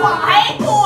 我还不